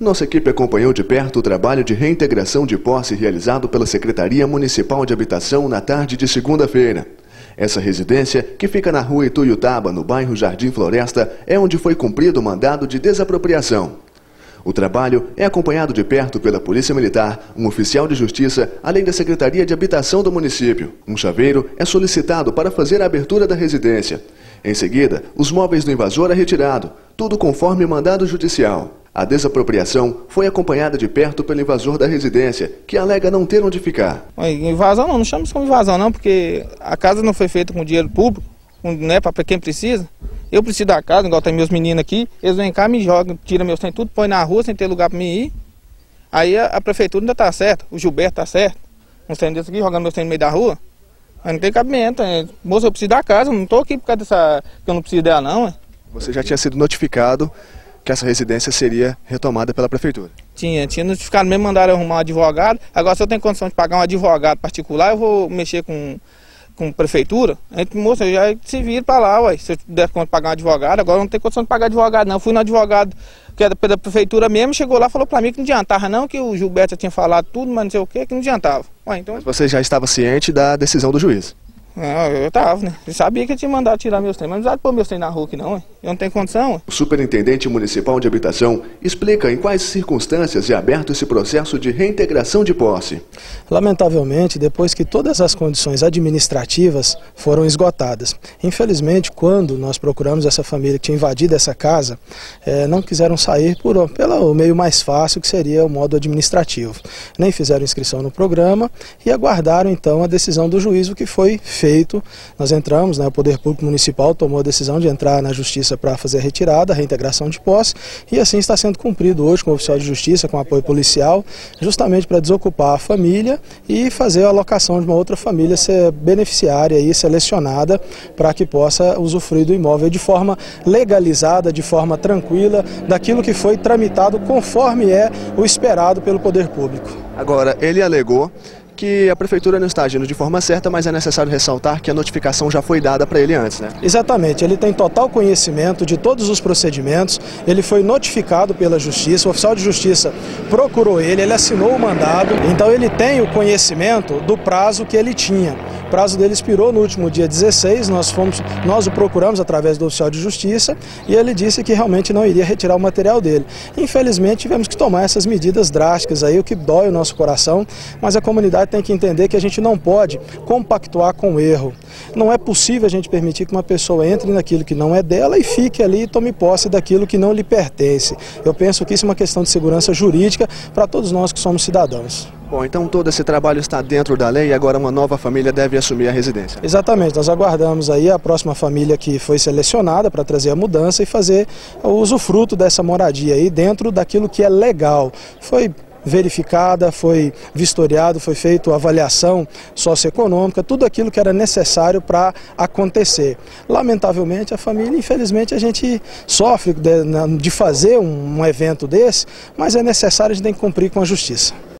Nossa equipe acompanhou de perto o trabalho de reintegração de posse realizado pela Secretaria Municipal de Habitação na tarde de segunda-feira. Essa residência, que fica na rua Ituiutaba, no bairro Jardim Floresta, é onde foi cumprido o mandado de desapropriação. O trabalho é acompanhado de perto pela Polícia Militar, um oficial de justiça, além da Secretaria de Habitação do município. Um chaveiro é solicitado para fazer a abertura da residência. Em seguida, os móveis do invasor é retirado, tudo conforme mandado judicial. A desapropriação foi acompanhada de perto pelo invasor da residência, que alega não ter onde ficar. Invasão não, não chama isso como invasão não, porque a casa não foi feita com dinheiro público, né, para quem precisa. Eu preciso da casa, igual tem meus meninos aqui, eles vêm cá, me jogam, tiram meus trem tudo, põe na rua sem ter lugar para mim ir. Aí a, a, prefeitura ainda tá certa, o Gilberto tá certo. Uns trem desses aqui, jogando meus trem no meio da rua. Mas não tem cabimento, é, moça, eu preciso da casa, não tô aqui por causa dessa, que eu não preciso dela não. É. Você já tinha sido notificado que essa residência seria retomada pela prefeitura. Tinha, tinha notificado mesmo, mandaram arrumar um advogado. Agora, se eu tenho condição de pagar um advogado particular, eu vou mexer com, com prefeitura. A gente, moça, eu já se vira para lá, ué. Se eu der conta de pagar um advogado, agora não tem condição de pagar advogado, não. Eu fui no advogado que era pela prefeitura mesmo, chegou lá e falou para mim que não adiantava, não, que o Gilberto já tinha falado tudo, mas não sei o que, que não adiantava. Ué, então... Mas você já estava ciente da decisão do juiz? Não, eu tava, né? Eu sabia que eu tinha mandado tirar meus trem, mas não precisava pôr meus trem na rua aqui não, hein? Eu não tenho condição. O superintendente municipal de habitação explica em quais circunstâncias é aberto esse processo de reintegração de posse. Lamentavelmente, depois que todas as condições administrativas foram esgotadas. Infelizmente, quando nós procuramos essa família que tinha invadido essa casa, é, não quiseram sair por, pelo meio mais fácil, que seria o modo administrativo. Nem fizeram inscrição no programa e aguardaram então a decisão do juízo que foi feita feito, nós entramos, né, o Poder Público Municipal tomou a decisão de entrar na Justiça para fazer a retirada, a reintegração de posse, e assim está sendo cumprido hoje com o oficial de Justiça, com apoio policial, justamente para desocupar a família e fazer a alocação de uma outra família ser beneficiária e selecionada para que possa usufruir do imóvel de forma legalizada, de forma tranquila, daquilo que foi tramitado conforme é o esperado pelo Poder Público. Agora, ele alegou que a prefeitura não está agindo de forma certa, mas é necessário ressaltar que a notificação já foi dada para ele antes, né? Exatamente, ele tem total conhecimento de todos os procedimentos, ele foi notificado pela justiça, o oficial de justiça procurou ele, ele assinou o mandado, então ele tem o conhecimento do prazo que ele tinha. O prazo dele expirou no último dia 16, nós, fomos, nós o procuramos através do oficial de justiça e ele disse que realmente não iria retirar o material dele. Infelizmente tivemos que tomar essas medidas drásticas aí, o que dói o nosso coração, mas a comunidade tem que entender que a gente não pode compactuar com o erro. Não é possível a gente permitir que uma pessoa entre naquilo que não é dela e fique ali e tome posse daquilo que não lhe pertence. Eu penso que isso é uma questão de segurança jurídica para todos nós que somos cidadãos. Bom, então todo esse trabalho está dentro da lei e agora uma nova família deve assumir a residência. Exatamente, nós aguardamos aí a próxima família que foi selecionada para trazer a mudança e fazer o usufruto dessa moradia aí dentro daquilo que é legal. Foi verificada, foi vistoriado, foi feita avaliação socioeconômica, tudo aquilo que era necessário para acontecer. Lamentavelmente, a família, infelizmente, a gente sofre de, de fazer um, um evento desse, mas é necessário, a gente tem que cumprir com a justiça.